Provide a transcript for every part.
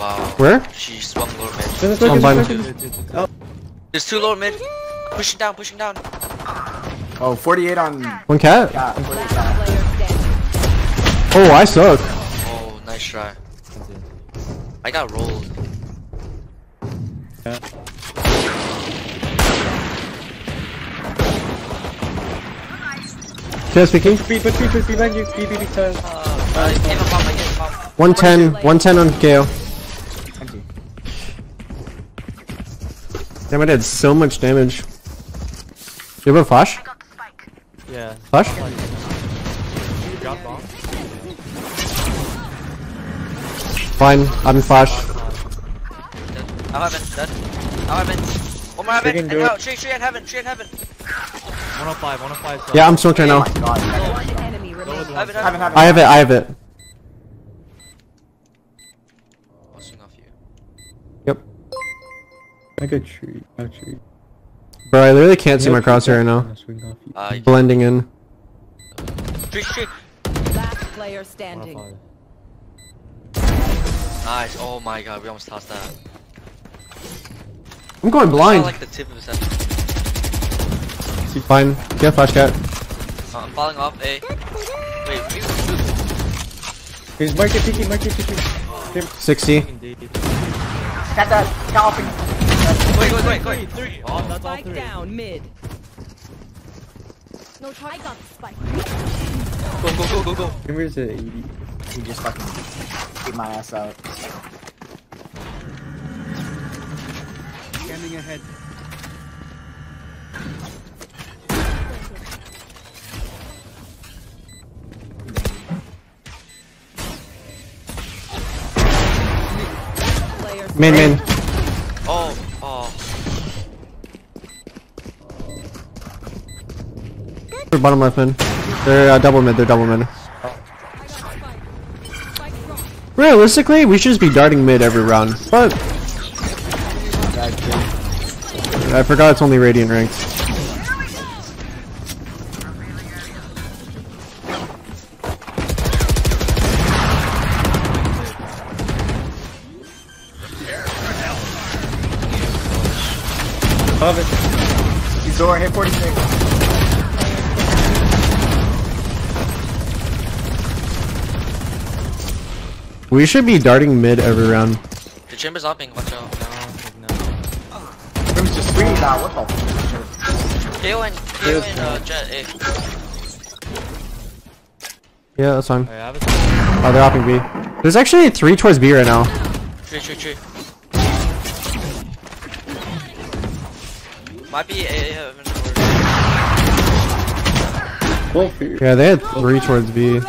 Wow. Where? She swung lower mid. Just I'm look, blind. just look, just look. There's two lower mid. Pushing down, pushing down. Oh, 48 on. One cat? Yeah, 48 Last on. player standing. Oh, I suck. Oh, nice try. I got rolled. Yeah. Cat speaking. Be, but be, but be back, you, be, be, be, turn. Uh, I gave a bomb, I gave a bomb. 110. 110 on Gale. Damn, I did so much damage. You have a flash? Yeah. Flash? Fine. I'm flash. I'm oh, oh, heaven, dead. I'm heaven. One more heaven. can And do it. out. Straight, straight in heaven, straight in heaven. 105, 105. so- Yeah, I'm smoked right Oh now. my god. One enemy remaining. Heaven, Haven't, heaven. haven't. I have it. I have it. I'll swing off you. Yep. I could tree, I tree. Bro, I literally can't see my crosshair right now. Swing off. Uh, Blending in. straight, straight. Last player standing. Nice. Oh my god, we almost tossed that. I'm going I blind. like the tip of his head. Fine. Yeah, flash cat. Uh, I'm falling off. A. Wait, wait. He's market peeking, market peeking. 60. Fucking D. Got that. Galloping. Wait, wait, wait, wait. Three. Oh, that's all Spike three. down mid. No try. I got the spike. Go, go, go, go, go. Where's the 80? He just fucking beat my ass out. Scanning ahead. Player Main, Bottom left mid. They're uh, double mid. They're double mid. Realistically, we should just be darting mid every round. But I forgot it's only Radiant ranked. Above it. He's hit 46. We should be darting mid every round. The chamber's opping. Watch out. No, no. Rim's just screaming out. What the fuck? KAY/O and, KAY/O and uh, Jett. A. Yeah, that's fine. Alright, I have it. Oh, they're hopping B. There's actually three towards B right now. Straight, straight, straight. Might be A. heaven or- Both here. Yeah, they had three towards B.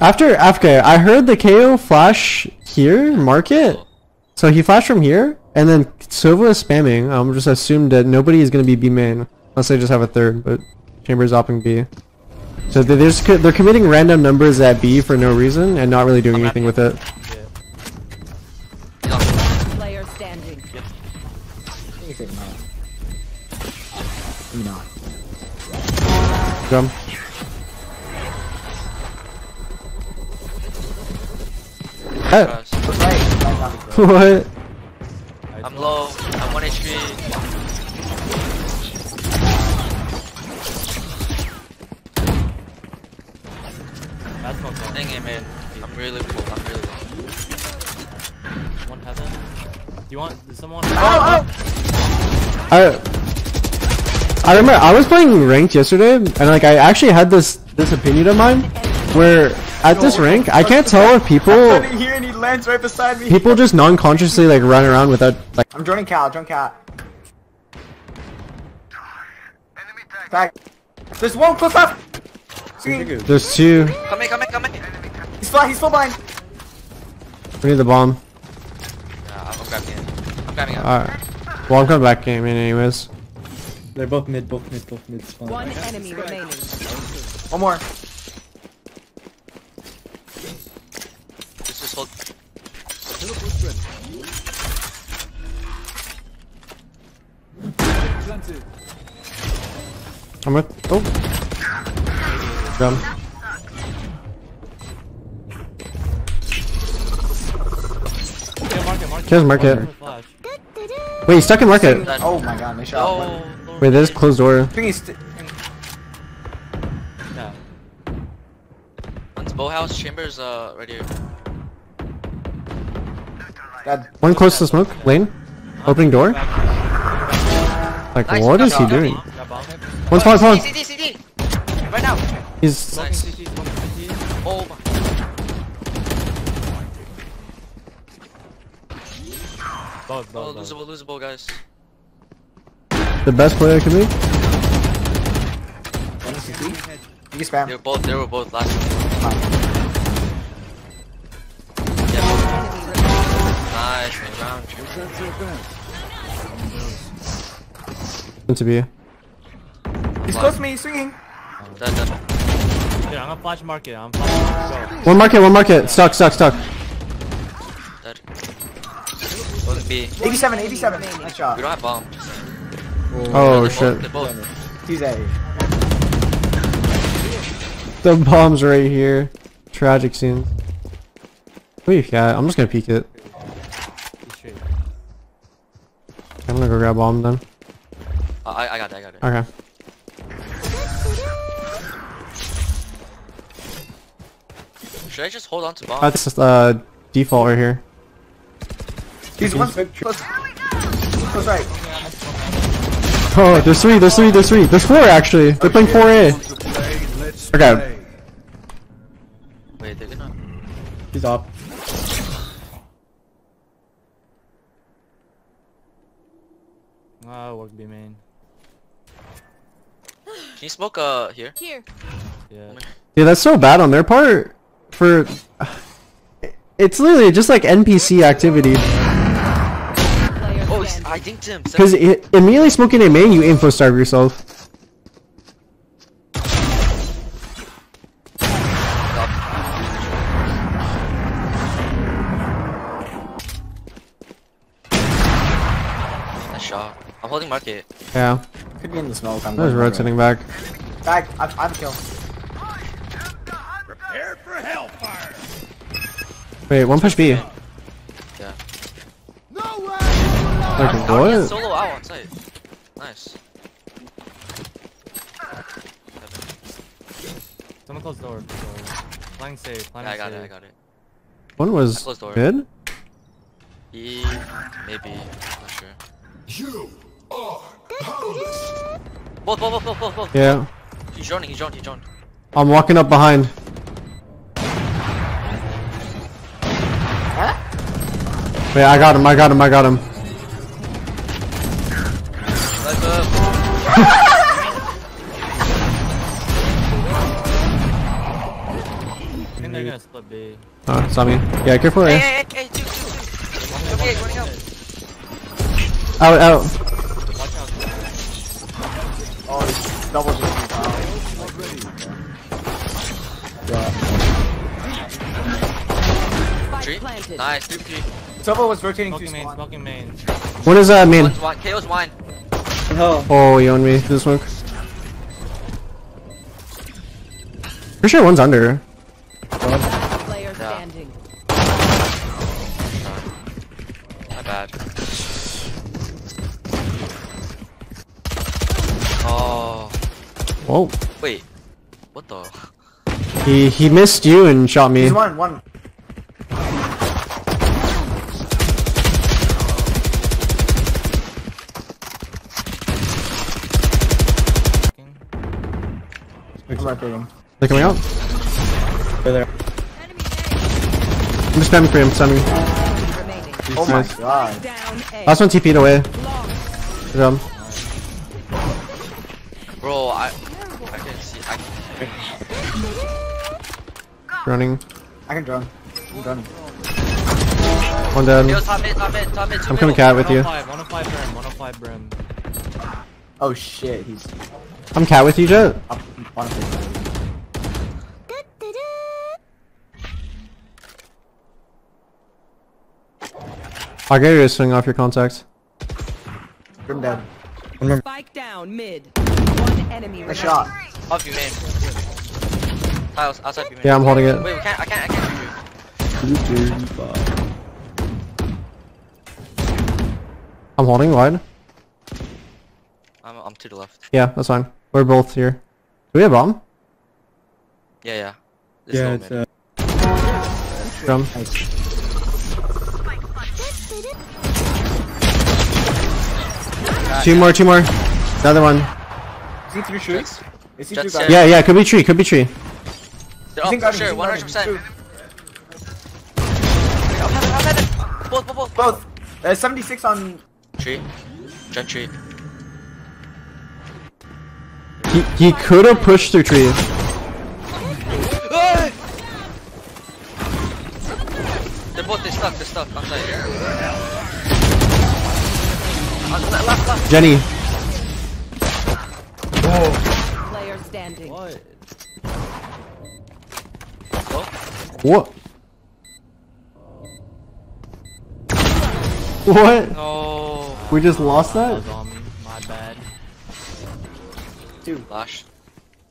After Afka, I heard the KAY/O flash here, market. So he flashed from here, and then Sova is spamming. I'm just assumed that nobody is gonna be B main unless they just have a third. But Chamber's opping B. So they're just they're committing random numbers at B for no reason and not really doing I'm anything with it. He's. Player standing. You think not. You not. Drum. Uh, Cross. Right. Right on the kill. what? I'm low. I'm 1 HP. That's smoke bomb. Dang it, man. I'm really low. I'm really low. One heaven. Do you want does someone? Oh, Oh, I I remember I was playing ranked yesterday, and like I actually had this this opinion of mine, where at this rank I can't tell if I'm people running here and he lands right beside me. people just non-consciously like run around without like I'm joining Cal. Join Cal. Back. There's one close up. There's two. Come in, come in, come in. He's fly. He's full blind. We need the bomb. Nah, I'm grabbing it. I'm grabbing it. Alright. Well, I'm coming back game in anyways. They're both mid, both mid, both mid. Spawn. One enemy remaining. One more. Just, just hold. Teleport ready. Planted. I'm gonna. Oh. Drum. Yeah, market, market. Here's market. Wait, he's stuck in market. Oh my god, they shot. No. one. no. Wait, there's closed door. Swing is st- Yeah. One's bow chambers, uh, right here. God. One close to smoke. Lane. Opening door. Like, Nice, what good is he doing? Got bomb. One spawn, spawn. CD, CD, Right now. He's. Nice. CT, smoking CT. Oh my. Both, Oh, both, both. losable, losable, guys. The best player I can be. One CT. You can They spam. were both, they were both last. Fine. Yeah. Nice. Round. That's their best. Meant to be. He's close to me, he's swinging. Dead, dead. Yeah, I'm gonna flash market. I'm flashing market. One market, one market. Stuck, stuck, stuck. Dead. Both B. 87, 87. Nice We shot. don't have bomb. Oh They're shit. Both, they're both. He's A. The bomb's right here. Tragic scene. Wait, yeah, I'm just gonna peek it. I'm gonna go grab bomb then. I, I got it, I got it. Okay. Should I just hold on to bomb? That's just, uh default right here. He's one close. Close right. Oh, there's three, there's three, there's three. There's four actually. They're playing 4A. Play? Let's Okay. play. Wait, they're gonna. He's up. Ah, work B main. Can you smoke uh here? Here. Yeah. Dude, that's so bad on their part. For it's literally just like NPC activity. Oh. I dinked him. Because immediately smoking a main, you info starve yourself. Market. Yeah, Could be in the smoke. I'm I was going rotating back. Back. I, I have a kill. Prepare for hellfire. Wait, one push B. Yeah. Like Get what? solo out on site. Nice. Someone close the door. Playing safe. Yeah, I got safe. it, I got it. One was closed door. mid. E, maybe. Not sure. You are Both, both, both, both, both, both. Yeah, He's droning, he's droning, he's droning. I'm walking up behind. Wait, I got him. I got him. I got him. Let's go. I think they're gonna split B. Oh, saw me. Yeah, careful. Hey, eh? hey, hey, hey, two, two, two. Okay, out. Out, Nice, three, three. Sova was rotating through Smoking main, spawn. smoking main. What is that mean? One's wine. KAY/O's wine. No. Oh, you on me. This smoke. For sure, one's under. Player standing. My bad. Oh. Whoa. Wait. What the? He he missed you and shot me. He's one, one. I'm. They're coming out. They're there. I'm just spamming for him. Spamming. Remaining. Oh my Nice. god. Last one TP'd away. Long. Good job. Bro, I. I can see. I Running. I can drone. I'm droning. One dead. KAY/O's top mid, top mid, top mid. I'm coming cat with oh you. 105, 105 brim, 105 brim. Oh shit, he's I'm cat with you, Jett. Up on a I'll get you to swing off your contacts. Brim dead. Remember, Spike down mid. One enemy Nice remaining. shot. Off you, main. Tiles, outside you, main. Yeah, I'm holding it. Wait, we can't, I can't, I can't shoot two thirty-five. I'm holding wide. I'm, I'm to the left. Yeah, that's fine. We're both here. Do we have bomb? Yeah, yeah. This Yeah, low it's mid. uh, Drum. Two more, two more. Another one. Is he three trees? Is he two Just Yeah, yeah, could be tree, could be tree. They're up Think for guarding, sure, think guarding. 100%. Two. I'll have it, I'll have it. Both, both, both. Both. Uh, 76 on. Tree. Jett tree. He, he could have pushed through tree. They're both, they're stuck, they're stuck outside. Uh, la- last, last. Jenny. Player standing. What? What? What? no. We just lost That Flash.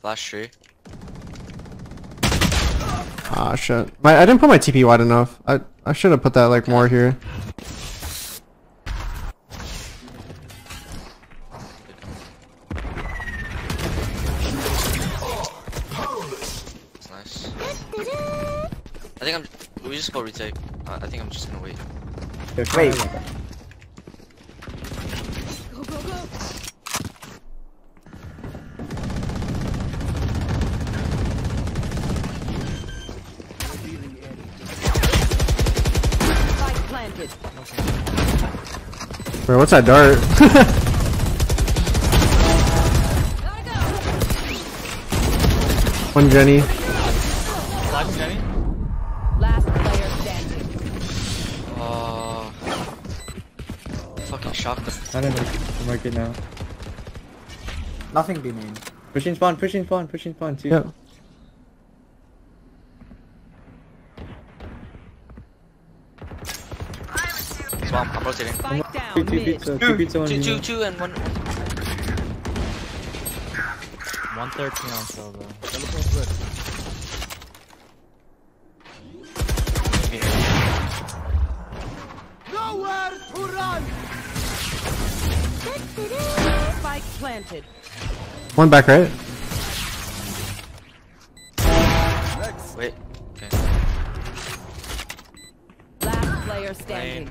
Flash tree. Ah, shit. My, I didn't put my TP wide enough. I, I should have put that, like, more here. That's nice. I think I'm. We just go retake. Uh, I think I'm just gonna wait. Wait. Bro, what's that dart? One Jenny. Flash Jenny? Last player standing. Uh. Fucking shocked them. I don't know. The market now. Nothing B main. Pushing spawn, pushing spawn, pushing spawn. Two. Yeah. So I'm, I'm rotating. Spike Two, down two mid. pizza, two pizza, one Two, two, pizza. two, and one. 113 on silver. Nowhere to run! Spike planted. One back right. Wait. Okay. Last player standing. Lane.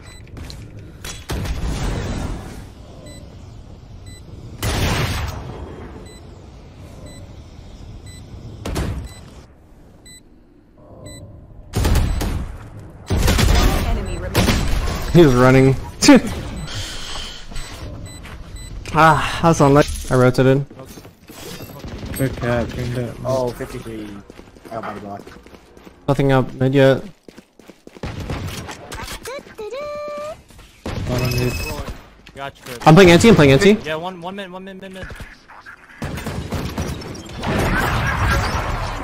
Enemy remaining. He was running. ah, that's on I rotated. Good cap, turned up. Oh, 53. Oh my god. Nothing up mid yet. One on mid. Got you, I'm playing anti, I'm playing anti. Yeah, one, one mid, one mid, mid, mid.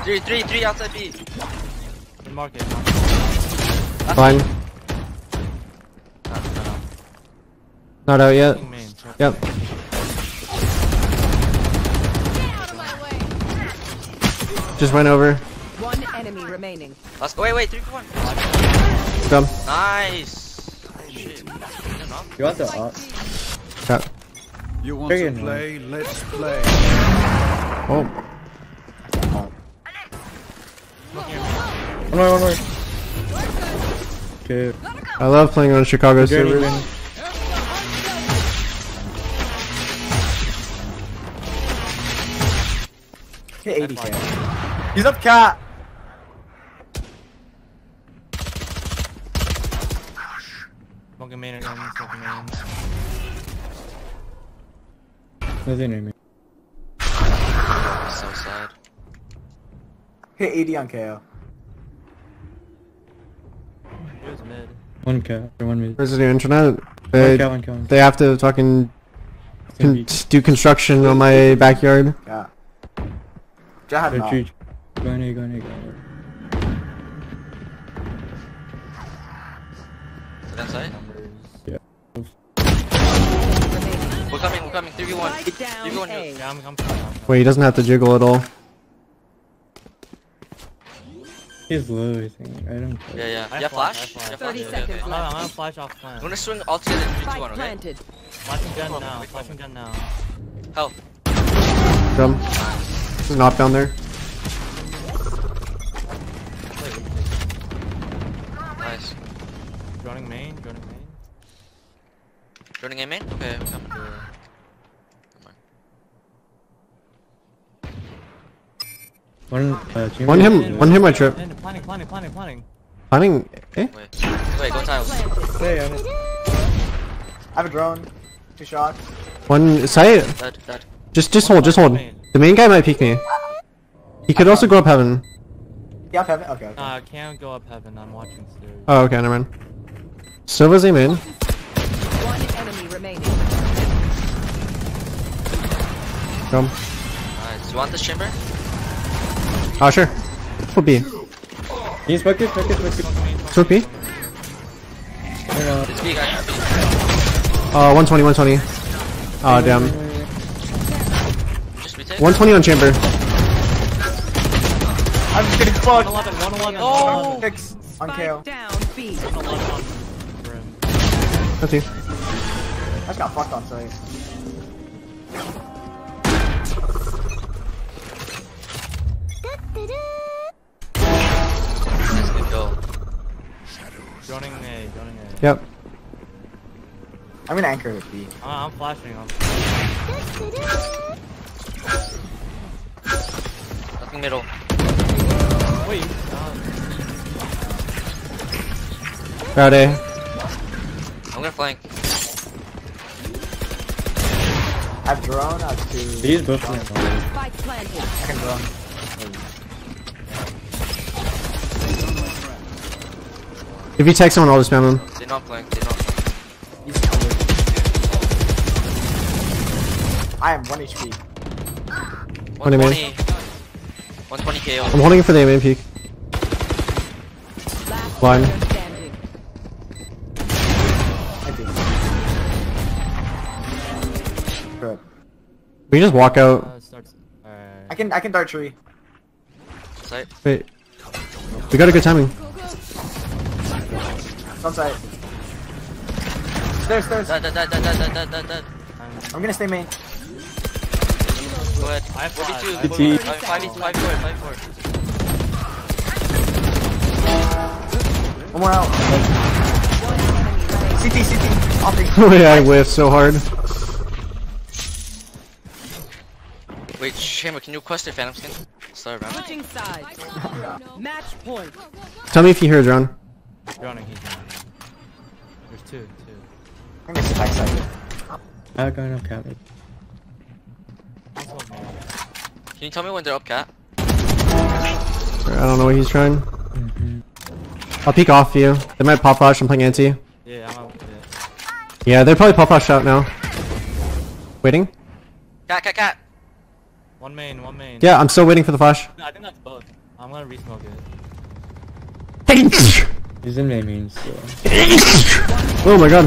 Three, three, three outside B. Mid market. Fine. No, no, no. Not out yet. King main. so- Yep. Just went over. One enemy remaining. Let's go. Wait, wait, three, two, one. Come. Nice. Shit. You're not. You want the op? Got. You want Bring to it, play? Let's play. Oh. One more, one more. Good. I love playing on Chicago Journey, servers. Hit 80 k. He's up cat. Smoking main again, smoking main. Nothing near me. So sad. Hit 80 on KAY/O. He was mid. One cap, or one mid. Where's the internet? They, one cap. one they have to fucking cap. con- do construction on my backyard. Yeah. Go in here. Is that inside? Numbers. Remaining. We're coming, we're coming. 3v1. Spike down 3v1. A. Yeah, I'm, I'm coming. Wait, he doesn't have to jiggle at all. He's low, I think. I don't care. Yeah, yeah. I Yeah, flash, flash? I flash. Yeah, 30 flash. Okay, seconds okay. I'm, I'm gonna flash off plan. I'm gonna swing all together in 3, 2, 1, okay? planted. Flashing gun Wait, now. Flashing gun now. Help. Jump. Knock down there. Wait, Nice. joining main, joining main. Joining A main? Okay, we're coming. One, uh. One him, one him my trip. And planning, planning, planning, planning. Planning, eh? Wait. Wait, go tiles. Planted. Stay on it. I have a drone. Two shots. One side. Dead, dead. Just, just hold, just hold. The main guy might peek me. He could also go up heaven. Yeah, I've heaven. Okay, okay. Nah, uh, I can't go up heaven. I'm watching stairs. Oh, okay, never mind. Silva's aim in. One enemy remaining. Come. Nice. You want this chamber? Oh, sure. Full B. He's bucket, bucket, bucket. Full B. It's B, guys. Uh, 120, 120. Oh, ah, damn. Just retake. 120 on chamber. I'm just getting fucked. 111, 111, Oh! Six on KAY/O. down B. 111 on brim. That's you. I just got fucked on site. Nice, good. Joining A, joining A. Yep. I'm gonna anchor with B. I'm, I'm flashing. I'm Nothing middle. Wait. Route A. I'm gonna flank. I have drone. up to. two. He's both on it. Spike planted. Second drone. If you text someone, I'll just spam them. They're not flank, They're not flank. He's covered. I am one HP. 120. 120 KAY/O. I'm holding it for the aim in peak. Last Line. player standing. I do. Good. We just walk out. uh, starts. Alright. I can I can dart tree. Sight. Wait. We got a good timing. Some side. Stairs, stairs. Dead, dead, dead, dead, dead, dead, dead, dead. I'm gonna stay main. Go ahead. I have flash, 42. I have T. flash. 5 5 5 4 5 4 One more out. CT, CT. All three. Oh yeah, I whiffed so hard. Wait, Chamber, can you request a Phantom skin? Start round. Switching sides. Match point. Tell me if you hear a drone. Joining, he's joining. There's two, two. I'm gonna sit backside. I got no cabin. He's holding me. Can you tell me when they're up, cat? I don't know what he's trying. I'll peek off you. They might pop flash. I'm playing anti. Yeah, I'm out with. Yeah, they're probably pop flash out now. Waiting. Cat, cat, cat. One main, one main. Yeah, I'm still waiting for the flash. No, I think that's both. I'm gonna resmoke it. He's in main main still. oh my god.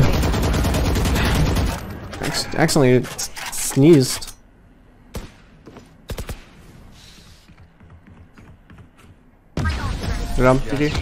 Ac- accidentally sneezed. Ramp 3.